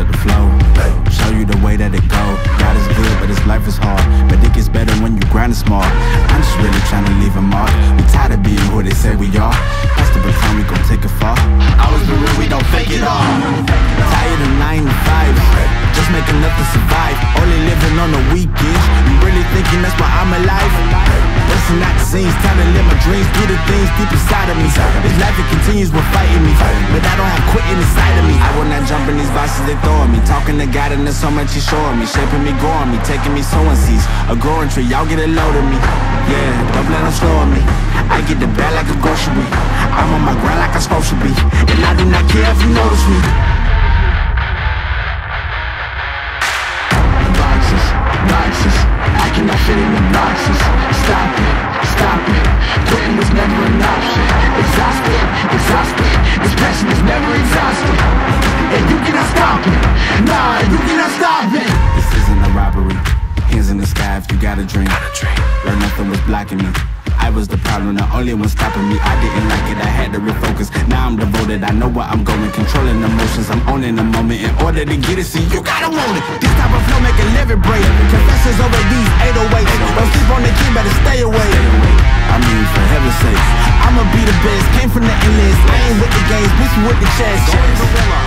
to the flow. Show you the way that it go. God is good, but his life is hard. But it gets better when you grind it smart. I'm just really trying to leave a mark scenes, time to live my dreams Do the things deep inside of me. This life it continues with fighting me. But I don't have quitting inside of me. I will not jump in these boxes they throw at me. Talking to God and there's so much he's showing me. Shaping me, growing me, taking me sowing seeds. A growing tree, y'all get a load of me. Yeah, don't slow on me. I get the bag like a grocery I'm on my grind like I'm supposed to be. And I do not care if you notice me. Boxes, boxes I cannot fit in the boxes. Stop it, stop. It Quitting was never an option. Exhausted, exhausted. This passion is never exhausted. And you cannot stop it Nah, you cannot stop it This isn't a robbery. Hands in the sky if you got a dream. Learn nothing was blocking me. I was the problem, the only one stopping me. I didn't like it, I had to refocus. Now I'm devoted, I know where I'm going. Controlling emotions, I'm owning the moment. In order to get it, see, you gotta want it. This type of flow make a living break Confessions over these 808s came from the endless I ain't with the games, bitch, you with the chest.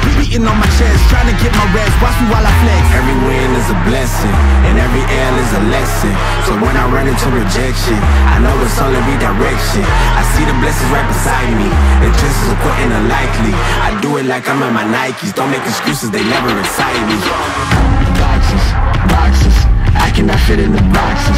Be beating on my chest, trying to get my rest. Watch me while I flex. Every win is a blessing And every L is a lesson. So when I run into rejection I know it's only redirection. I see the blessings right beside me The chances of quitting unlikely. I do it like I'm in my Nikes Don't make excuses, they never excite me. Boxes, boxes I cannot fit in the boxes